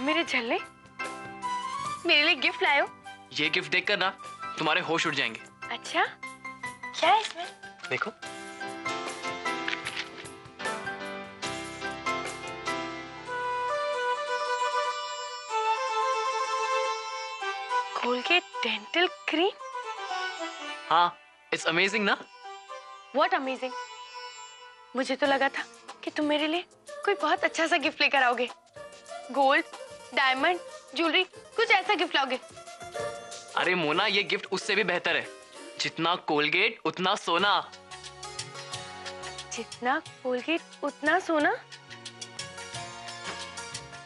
वाह मेरे झल्ले। मेरे लिए गिफ्ट लाए हो? ये गिफ्ट देखकर ना तुम्हारे होश उड़ जाएँगे। अच्छा क्या है इसमें? देखो। कोलगेट डेंटल क्रीम हाँ इट्स अमेजिंग ना? व्हाट अमेजिंग मुझे तो लगा था कि तुम मेरे लिए कोई बहुत अच्छा सा गिफ्ट लेकर आओगे। गोल्ड डायमंड ज्वेलरी कुछ ऐसा गिफ्ट लाओगे? अरे मोना ये गिफ्ट उससे भी बेहतर है। जितना कोलगेट उतना सोना। जितना कोलगेट उतना सोना?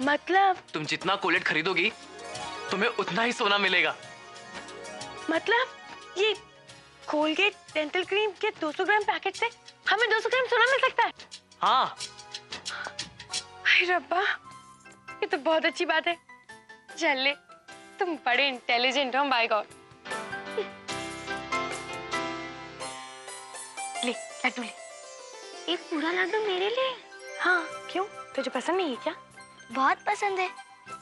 मतलब? तुम जितना कोलगेट खरीदोगी तुम्हें उतना ही सोना मिलेगा। मतलब? ये कोलगेट डेंटल क्रीम के 200 ग्राम पैकेट से हमें 200 ग्राम सोना मिल सकता है? हाँ। रब्बा। ये तो बहुत अच्छी बात है। चल तुम बड़े इंटेलिजेंट हो बाय गॉड ले लड्डू ले। एक पूरा लड्डू मेरे लिए? हाँ क्यों? तुझे पसंद नहीं है क्या? बहुत पसंद है।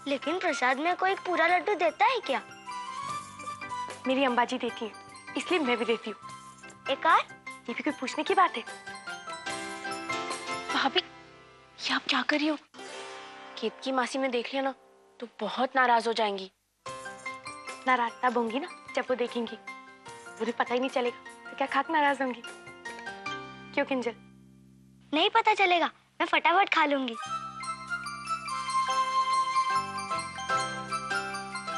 लेकिन प्रसाद में कोई पूरा लड्डू देता है क्या? मेरी अंबाजी देती है इसलिए मैं भी देती हूँ। एक और? ये भी कोई पूछने की बात है? भाभी ये आप क्या कर रही हो? केत की मासी ने देख लिया ना तो बहुत नाराज़ हो जाएँगी। नाराज़ तब होंगी ना जब वो देखेंगी। उन्हें पता ही नहीं चलेगा तो क्या खाक नाराज़ होंगी? क्यों किंजल? नहीं पता चलेगा मैं फटाफट खा लूँगी।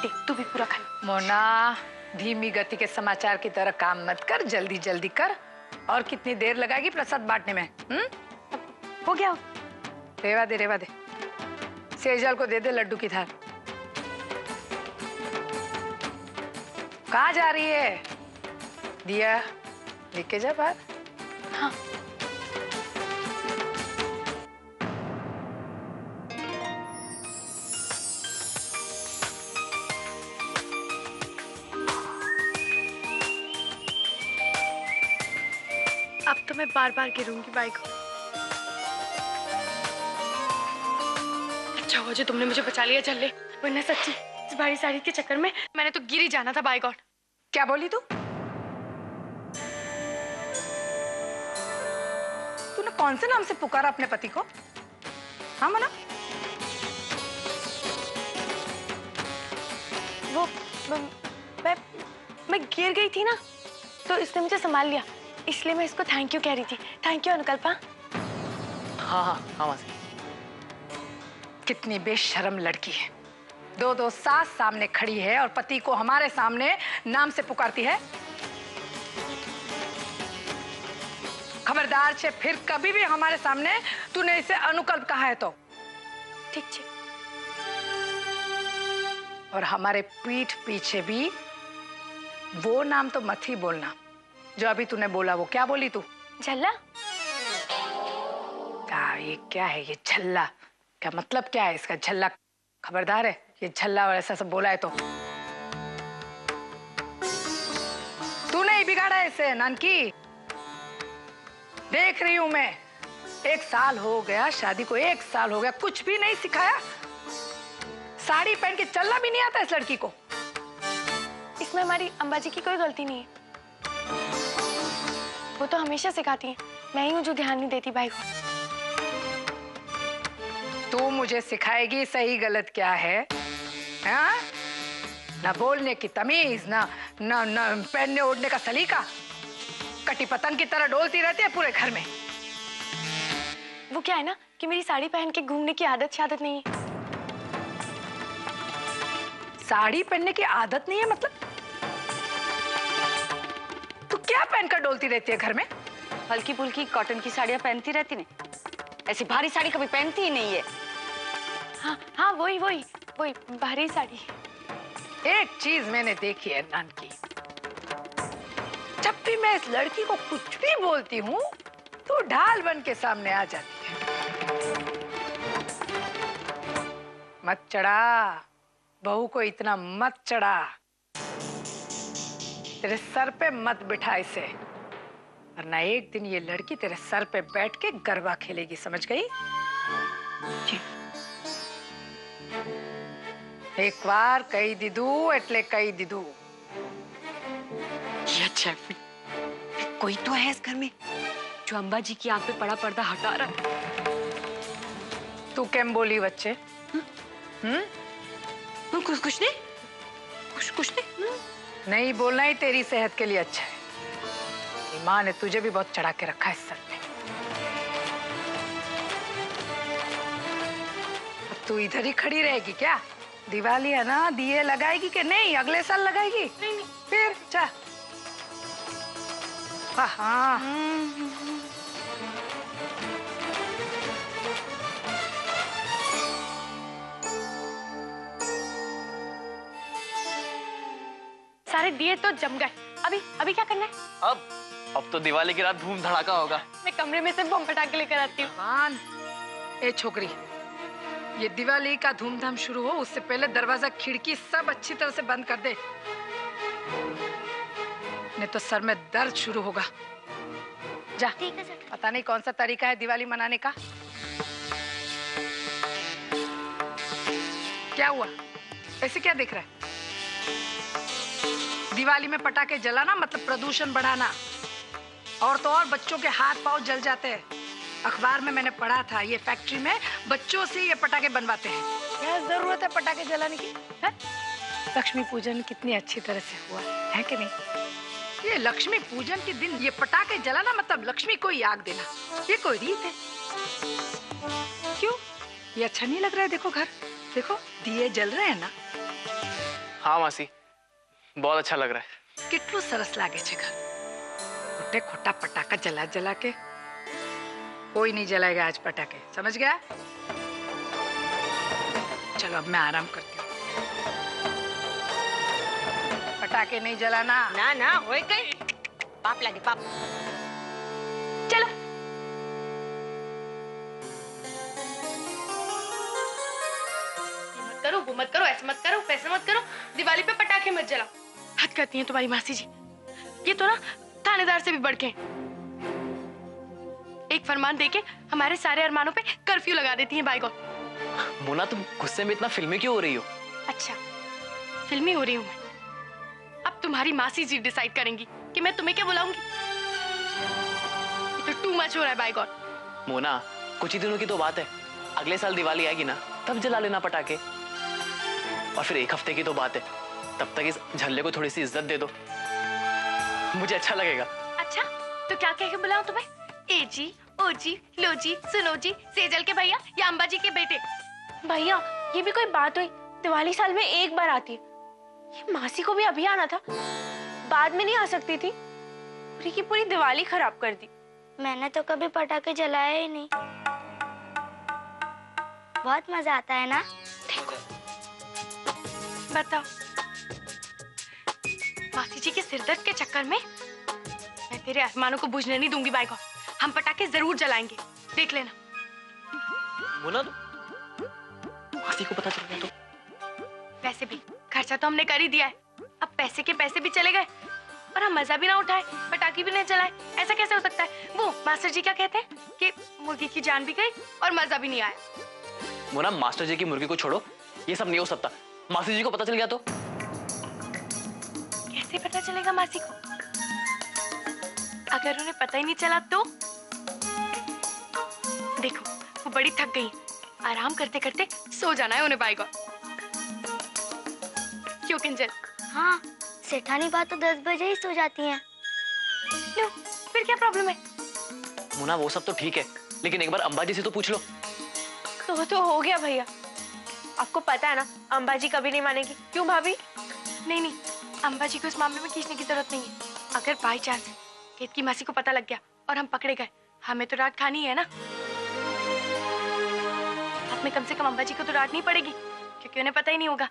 देख तू भी पूरा खा ले। मोना धीमी गति के समाचार की तरह काम मत कर जल्दी जल्दी कर। और कितनी देर लगाएगी प्रसाद बांटने में हम्म? हो गया। रेवा दे रेवा दे। सेजल को दे दे, लड्डू की थाल। कहा जा रही है? दिया, लेके जा बाहर। हाँ। अब तो मैं बार बार गिरूँगी बाइक अच्छा हुआ जो तुमने मुझे बचा लिया चल वरना सच्ची, इस भारी साड़ी के चक्कर में मैंने तो गिर जाना था बाय गॉड क्या बोली तू? तूने कौन से नाम से पुकारा अपने पति को? हाँ मना? वो म- मैं मैं गिर गई थी ना तो इसने मुझे संभाल लिया। इसलिए मैं इसको थैंक यू कह रही थी। Thank you Anukalpa. हाँ हाँ हाँ मासी कितनी बेशरम लड़की है। दो दो सास सामने खड़ी है और पति को हमारे सामने नाम से पुकारती है। खबरदार छे फिर कभी भी हमारे सामने तूने इसे अनुकल्प कहा है तो। ठीक छे। और हमारे पीठ पीछे भी वो नाम तो मत ही बोलना। जो अभी तूने बोला वो क्या बोली तू? झल्ला? ये क्या है ये झल्ला? क्या मतलब क्या है? इसका झल्ला खबरदार है? ये झल्ला और ऐसा सब बोला है तो। तूने ही बिगाड़ा इसे, नानकी। देख रही हूँ मैं। एक साल हो गया, शादी को एक साल हो गया, कुछ भी नहीं सिखाया। साड़ी पहन के चलना भी नहीं आता इस लड़की को। इसमें हमारी अंबाजी की कोई गलती नहीं है। वो तो हमेशा सिखाती है। मैं ही हूँ जो ध्यान नहीं देती भाई को। तू मुझे सिखाएगी सही गलत क्या है? हाँ? ना बोलने की तमीज ना ना ना पहनने ओढ़ने का सलीका। कटी पतंग की तरह डोलती रहती है पूरे घर में। वो क्या है ना कि मेरी साड़ी पहन के घूमने की आदत शादत नहीं है? साड़ी पहनने की आदत नहीं है मतलब? तू क्या पहनकर डोलती रहती है घर में? हल्की फुल्की कॉटन की साड़ियाँ पहनती रहती ने ऐसी भारी साड़ी कभी पहनती ही नहीं है। हाँ हाँ वही वही वही भारी साड़ी। एक चीज़ मैंने देखी है नान की जब भी मैं इस लड़की को कुछ भी बोलती हूँ तो ढाल बन के सामने आ जाती है। मत चढ़ा। बहू को इतना मत चढ़ा। तेरे सर पे मत बिठा इसे। वरना एक दिन ये लड़की तेरे सर पे बैठ के गरबा खेलेगी समझ गई जी એક વાર કહી દીધું એટલે કહી દીધું ये अच्छा है फिर कोई तो है इस घर में जो अम्बा जी की आंख पे पड़ा पर्दा हटा रहा है तू કેમ બોલી વચ્ચે हम्म, कुछ कुछ नहीं कुछ कुछ नहीं हम्म। नहीं बोलना ही तेरी सेहत के लिए अच्छा है तेरी माँ ने तुझे भी बहुत चढ़ा के रखा है इस सर पे अब तू इधर ही खड़ी रहेगी क्या? दिवाली है ना? दिए लगाएगी कि नहीं? अगले साल लगाएगी? नहीं नहीं। फिर? जा हाँ हाँ। सारे दिए तो जम गए। अभी अभी क्या करना है? अब अब तो दिवाली की रात धूम धड़ाका होगा। मैं कमरे में से बम पटाखे लेकर आती हूँ। छोकरी ये दिवाली का धूमधाम शुरू हो उससे पहले दरवाज़ा खिड़की सब अच्छी तरह से बंद कर दे। नहीं तो सर में दर्द शुरू होगा। जा ठीक है सेठ पता नहीं कौन सा तरीका है दिवाली मनाने का। क्या हुआ? ऐसे क्या दिख रहा है? दिवाली में पटाखे जलाना मतलब प्रदूषण बढ़ाना। और तो और बच्चों के हाथ पाव जल जाते हैं। अखबार में मैंने पढ़ा था ये फैक्ट्री में बच्चों से ये पटाखे बनवाते हैं। क्या ज़रूरत है पटाखे जलाने की? है? लक्ष्मी पूजन कितनी अच्छी तरह से हुआ है कि नहीं? ये लक्ष्मी पूजन के दिन ये पटाखे जलाना मतलब लक्ष्मी को आग देना। ये कोई रीत है? क्यों? ये अच्छा नहीं लग रहा है देखो घर। देखो दिए जल रहे हैं ना। हाँ मासी। बहुत अच्छा लग रहा है। कितना सरस लागे घर। खोटे खोटा पटाखा जला जला के। कोई नहीं जलाएगा आज पटाखे समझ गया? चलो अब मैं आराम करती हूँ। पटाखे नहीं जलाना। ना ना हो गई पाप लगे पाप। चलो। मत करो वो मत करो ऐसे मत करो पैसे मत करो। दिवाली पे पटाखे मत जलाओ। हद करती है तुम्हारी मासी जी। ये तो ना थानेदार से भी बढ़ के। एक फरमान देके हमारे सारे अरमानों पे कर्फ्यू लगा देती हैं बाईगॉन मोना तुम गुस्से में इतना फिल्मी क्यों हो रही हो? अच्छा फिल्मी हो रही हूँ मैं। अब तुम्हारी मासी जी डिसाइड करेंगी कि मैं तुम्हें क्या बुलाऊँगी? ये तो टू मच हो रहा है बाईगॉन मोना कुछ ही दिनों की तो बात है। अगले साल दिवाली आएगी ना तब जला लेना पटाखे। और फिर एक हफ़्ते की तो बात है। तब तक इस झल्ले को थोड़ी सी इज़्ज़त दे दो। मुझे अच्छा लगेगा। अच्छा तो क्या कह के बुलाऊं तुम्हें? ए जी ओ जी लो जी सुनो जी सेजल के भैया या अंबा जी के बेटे। भैया ये भी कोई बात हुई? दिवाली साल में एक बार आती। है ये मासी को भी अभी आना था। बाद में नहीं आ सकती थी। पूरी की पूरी दिवाली खराब कर दी। मैंने तो कभी पटाखे जलाए ही नहीं। बहुत मज़ा आता है ना? देखो। बताओ। मासी जी के सिरदर्द के चक्कर में मैं तेरे अरमानों को बुझने नहीं दूँगी बाई को। हम पटाखे ज़रूर जलाएँगे। देख लेना। तो। मासी को पता चल गया तो। वैसे भी। खर्चा तो हमने कर ही दिया है। अब पैसे के पैसे भी चले गए। और हम मज़ा भी ना उठाए पटाखे भी नहीं चलाए ऐसा कैसे हो सकता है? वो मास्टर जी क्या कहते हैं? कि मुर्गी की जान भी गई और मज़ा भी नहीं आया। मोना मास्टर जी की मुर्गी को छोड़ो। ये सब नहीं हो सकता। मासी जी को पता चल गया तो। पता चलेगा मासी को? अगर उन्हें पता ही नहीं चला तो? देखो वो बड़ी थक गई आराम करते करते सो जाना है उन्हें बाईगॉन क्यों किंजल? हाँ सेठानी बात तो दस बजे ही सो जाती हैं। लो फिर क्या प्रॉब्लम है? मुना वो सब तो ठीक है लेकिन एक बार अंबाजी से तो पूछ लो। तो तो हो गया भैया। आपको पता है ना अंबाजी कभी नहीं मानेगी। क्यों भाभी? नहीं नहीं अंबा जी को इस मामले में खींचने की ज़रूरत नहीं है। अगर बाई चांस केत की मासी को पता लग गया और हम पकड़े गए, हमें तो डांट खानी है ना? हाथ में कम से कम अंबा जी को तो डांट नहीं पड़ेगी, क्योंकि उन्हें पता ही नहीं होगा।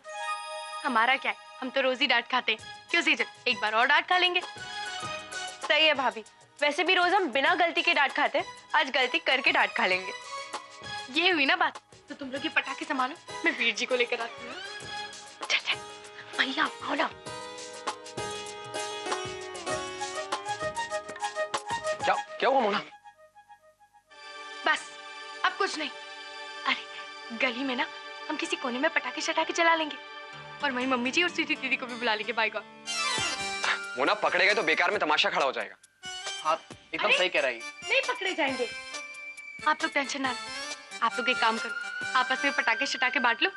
हमारा क्या है? हम तो रोज ही डांट खाते क्यों सीज़न? एक बार और डांट खा लेंगे। सही है भाभी। वैसे भी रोज हम बिना गलती के डांट खाते आज गलती करके डांट खा लेंगे। ये हुई ना बात? तो तुम लोग ये पटाखे संभालो, मैं वीर जी को लेकर आती हूँ। चल क्या हुआ मोना? बस अब कुछ नहीं। अरे गली में ना हम किसी कोने में पटाखे शटाखे चला लेंगे। और वहीं मम्मी जी और स्वीटी दीदी को भी बुला लेंगे गॉड मोना पकड़े गए तो बेकार में तमाशा खड़ा हो जाएगा। हाँ एकदम सही कह रही। नहीं पकड़े जाएँगे। आप लोग टेंशन ना आप लोग एक काम करो आपस में पटाखे शटाखे बांट लो।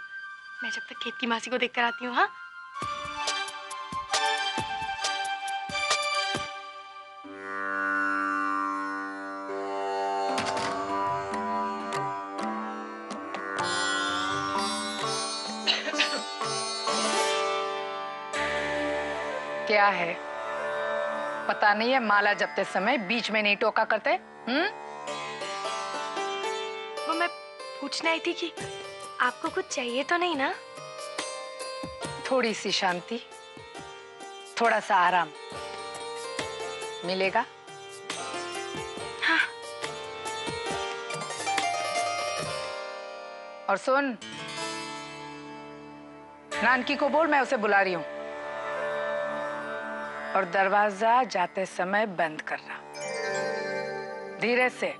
मैं जब तक खेत की मासी को देख कर आती हूँ हाँ? क्या है? पता नहीं है माला जपते समय बीच में नहीं टोका करते हम्म? वो मैं पूछने आई थी कि आपको कुछ चाहिए तो नहीं ना? थोड़ी सी शांति थोड़ा सा आराम। मिलेगा? हाँ। और सुन नानकी को बोल मैं उसे बुला रही हूँ। और दरवाज़ा जाते समय बंद करना। धीरे से।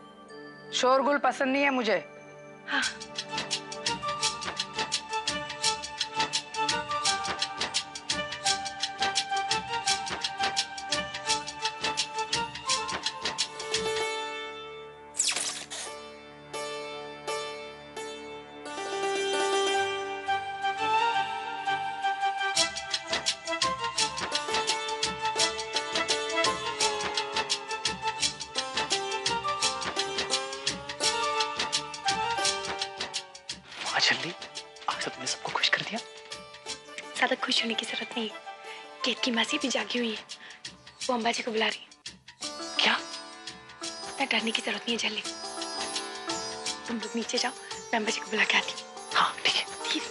शोरगुल पसंद नहीं है मुझे। वाह होने की ज़रूरत नहीं। है केत की मासी भी जागी हुई है। वो अम्बा जी को बुला रही है। क्या? ना डरने की ज़रूरत नहीं है जल्दी। तुम लोग नीचे जाओ मैं अम्बा जी को बुला के आती हूँ। ठीक है। ठीक है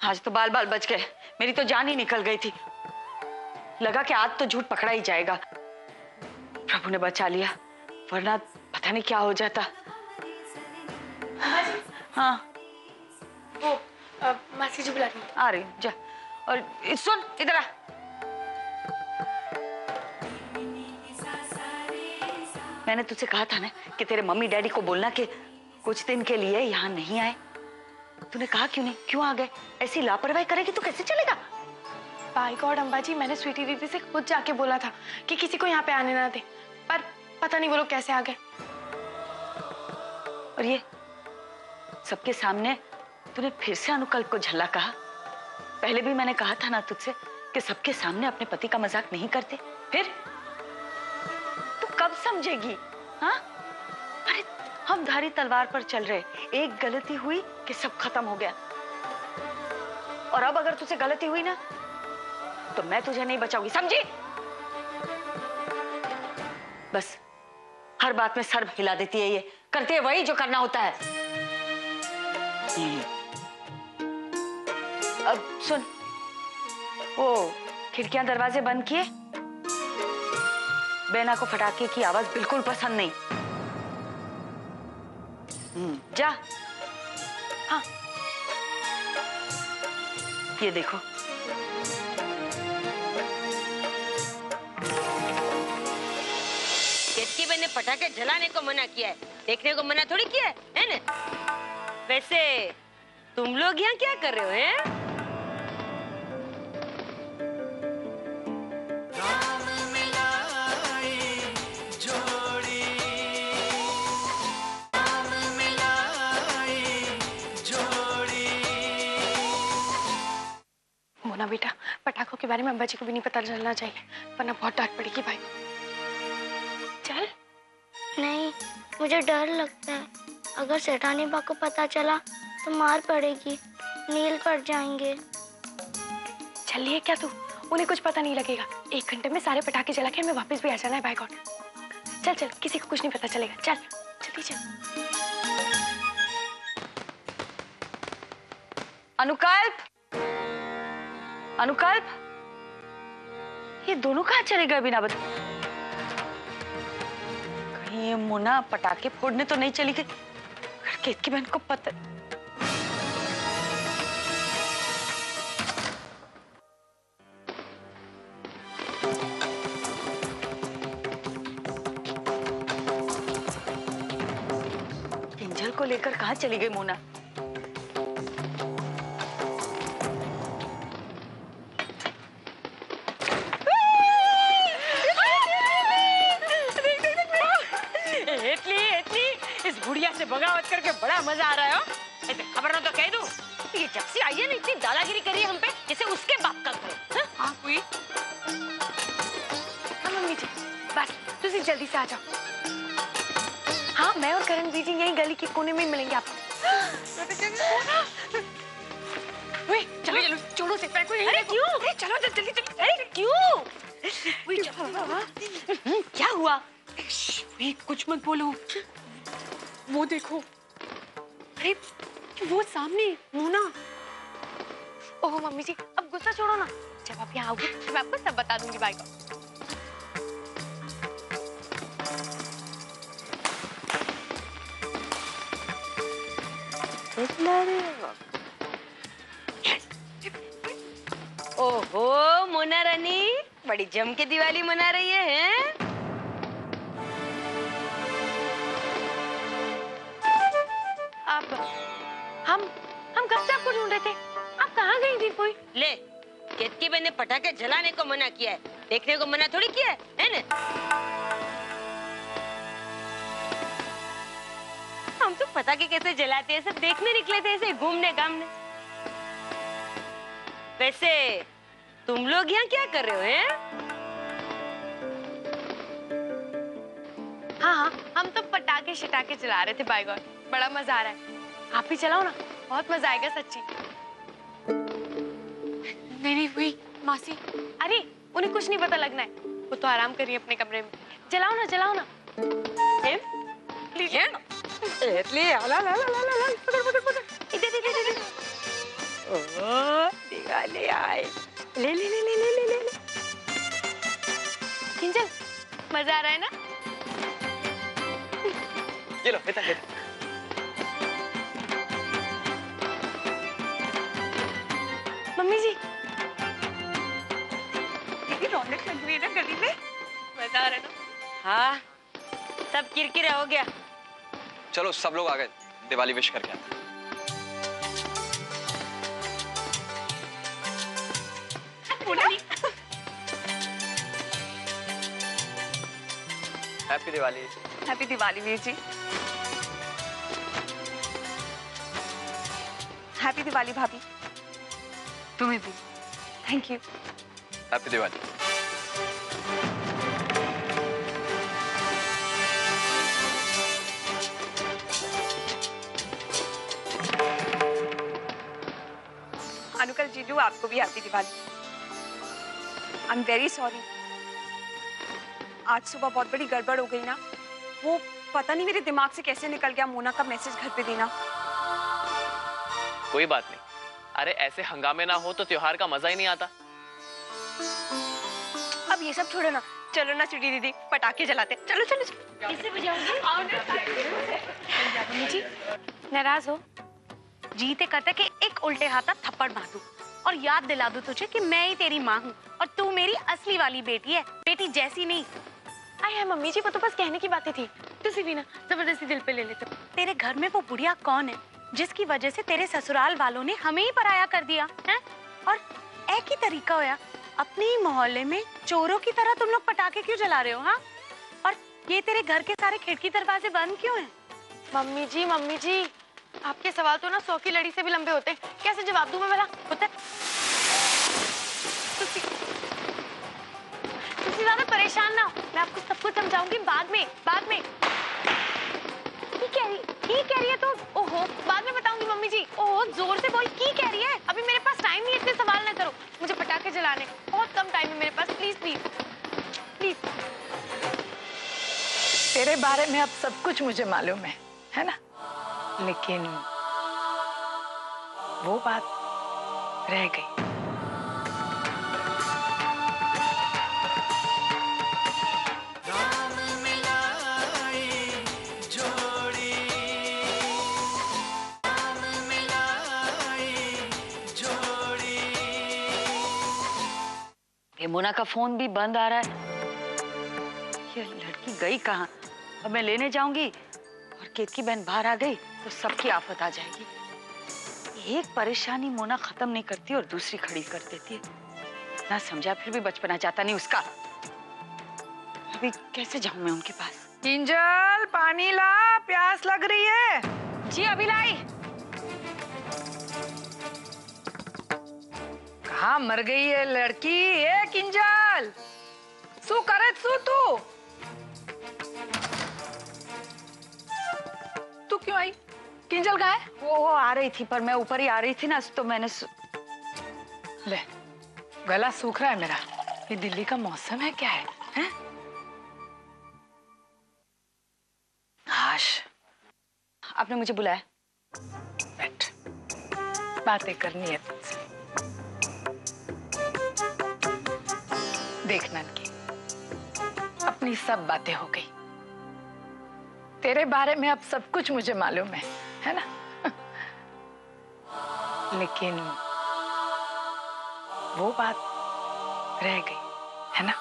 आज तो बाल बाल बच गए। मेरी तो जान ही निकल गई थी। लगा कि आज तो झूठ पकड़ा ही जाएगा। प्रभु ने बचा लिया वरना पता नहीं क्या हो जाता। हाँ। वो मासी जी बुला रही है। आ रही हूँ, जा। और सुन इधर आ। मैंने तुझसे कहा था ना कि तेरे मम्मी डैडी को बोलना कि कुछ दिन के लिए यहाँ नहीं आए। तूने कहा क्यों नहीं? क्यों आ गए? ऐसी लापरवाही करेगी तो कैसे चलेगा? बाय गॉड अम्बा जी मैंने स्वीटी दीदी से खुद जाके बोला था कि किसी को यहाँ पे आने ना दे। पर पता नहीं वो लोग कैसे आ गए। और ये सबके सामने तूने फिर से अनुकल्प को झल्ला कहा। पहले भी मैंने कहा था ना तुझसे कि सबके सामने अपने पति का मज़ाक नहीं करते। फिर? तू कब समझेगी हाँ? अरे, हम धारी तलवार पर चल रहे एक गलती हुई कि सब खत्म हो गया। और अब अगर तुझसे गलती हुई ना तो मैं तुझे नहीं बचाऊँगी, समझी? बस, हर बात में सर हिला देती है ये। करती है वही जो करना होता है। हम्म। अब सुन। वो खिड़कियाँ दरवाजे बंद किए? बेना को फटाके की आवाज़ बिल्कुल पसंद नहीं। हम्म, जा। हाँ। ये देखो। केतकी बहन ने पटाखे जलाने को मना किया है। देखने को मना थोड़ी किया है है ना? वैसे तुम लोग यहाँ क्या कर रहे हो हैं? मोना बेटा पटाखों के बारे में अम्बा जी को भी नहीं पता चलना चाहिए वरना बहुत डांट पड़ेगी भाई। चल। नहीं मुझे डर लगता है। अगर सेठानी बा को पता चला तो मार पड़ेगी नील पड़ जाएँगे। चलिए क्या तू? उन्हें कुछ पता नहीं लगेगा। एक घंटे में सारे पटाखे जला के हमें वापस भी आ जाना है बाय गॉड चल चल, किसी को कुछ नहीं पता चलेगा। चल जल्दी चल अनुकल्प! अनुकल्प! ये दोनों कहा चले गए बिना बता कहीं ये मुना पटाखे फोड़ने तो नहीं चली गई? अगर केत की बहन को पता को लेकर कहा चली गई मोना? दादागिरी करी है हम पे जैसे उसके बाप का घर हाँ? हाँ? हुई हाँ मम्मी जी बस तुझे जल्दी से आ जाओ। हाँ मैं और करण जी यहीं गली के कोने में मिलेंगे आपको। चलो चलो। चलो से अरे क्यों? अरे चलो जल्दी जल्दी अरे क्यों। हम्म, क्या हुआ? कुछ मत बोलो। वो देखो। अरे वो सामने मोना ओह मम्मी जी अब गुस्सा छोड़ो ना। जब आप यहाँ आओगे तो मैं आपको सब बता दूँगी बाय को ओहो मोना रानी बड़ी जम के दिवाली मना रही है हैं? अब हम हम कब से आपको ढूंढ रहे थे? आप कहाँ गई थी कोई? ले केतकी बहन ने पटाखे जलाने को मना किया है। देखने को मना थोड़ी किया है है ना? हम तो पटाखे कैसे जलाते हैं सब देखने निकले थे ऐसे घूमने घामने। वैसे तुम लोग यहाँ क्या कर रहे हो हैं? हाँ हाँ हम तो पटाखे शटाखे चला रहे थे बाय गॉड बड़ा मज़ा आ रहा है। आप भी चलाओ ना बहुत मज़ा आएगा सच्ची। नहीं नहीं वही मासी। अरे उन्हें कुछ नहीं पता लगना है। वो तो आराम करिए अपने कमरे में। जलाओ ना जलाओ ना। ले ले। ले ले ले ले ले मज़ा आ रहा है ना? ये लो मम्मी जी रौनक लग रही है ना गली में। मज़ा आ रहा है ना? हाँ सब किरकिरा हो गया। चलो सब लोग आ गए। दिवाली विश करके आते हैं। Happy Diwali happy Diwali Veer ji. Happy Diwali भाभी। तुम्हें भी। Thank you happy Diwali Anukal जीजू आपको भी happy Diwali I am very sorry आज सुबह बहुत बड़ी गड़बड़ हो गई ना। वो पता नहीं मेरे दिमाग से कैसे निकल गया मोना का मैसेज घर पे देना। कोई बात नहीं। अरे ऐसे हंगामे ना हो तो त्योहार का मज़ा ही नहीं आता। अब ये सब छोड़ो ना। चलो ना सिटी दीदी पटाखे जलाते चलो चलो चलो। किससे बजाओगे जी नाराज़ हो। जीते कहते कि उल्टे हाथा थप्पड़ मार। दूँ और याद दिला दूँ तुझे कि मैं ही तेरी माँ हूँ और तू मेरी असली वाली बेटी है बेटी जैसी नहीं। आए है मम्मी जी वो तो बस कहने की बातें थी। तुसी भी ना ज़बरदस्ती दिल पे ले लेते तेरे घर में वो बुढ़िया कौन है जिसकी वजह से तेरे ससुराल वालों ने हमें ही पराया कर दिया है? और एक ही तरीका होया अपने ही मोहल्ले में चोरों की तरह तुम लोग पटाखे क्यों जला रहे हो हाँ? और ये तेरे घर के सारे खिड़की दरवाजे बंद क्यों हैं? मम्मी जी मम्मी जी आपके सवाल तो ना सौ की लड़ी से भी लंबे होते हैं। कैसे जवाब दूँ मैं भला? तुसी ज़्यादा परेशान ना मैं आपको सब कुछ समझाऊँगी बाद में बाद में। की कह रही की कह रही है तो? ओहो, बाद में बताऊँगी मम्मी जी। ओहो, ज़ोर से बोल, की कह रही है? अभी मेरे पास टाइम नहीं इतने सवाल ना करो। मुझे पटाखे जलाने बहुत कम टाइम है मेरे पास। प्लीज़ प्लीज़ प्लीज़ तेरे बारे में अब सब कुछ मुझे मालूम है है ना? लेकिन वो बात रह गई। ये मोना का फ़ोन भी बंद आ रहा है। ये लड़की गई कहाँ? अब मैं लेने जाऊँगी और केत की बहन बाहर आ गई। तो सबकी आफत आ जाएगी। एक परेशानी मोना खत्म नहीं करती और दूसरी खड़ी कर देती है। ना समझा फिर भी बचपना चाहता नहीं उसका। अभी कैसे जाऊँ मैं उनके पास? किंजल पानी ला प्यास लग रही है। जी अभी लाई। कहा मर गई है लड़की? ए किंजल सु करे सु तू। तू क्यों आई? किंजल कहा है? वो वो आ रही थी पर मैं ऊपर ही आ रही थी ना तो मैंने सु... ले गला सूख रहा है मेरा। ये दिल्ली का मौसम है क्या है, हैं? आश आपने मुझे बुलाया। बैठ। बातें करनी है देखना की अपनी सब बातें हो गई। तेरे बारे में अब सब कुछ मुझे मालूम है। है ना? लेकिन वो बात रह गई है ना?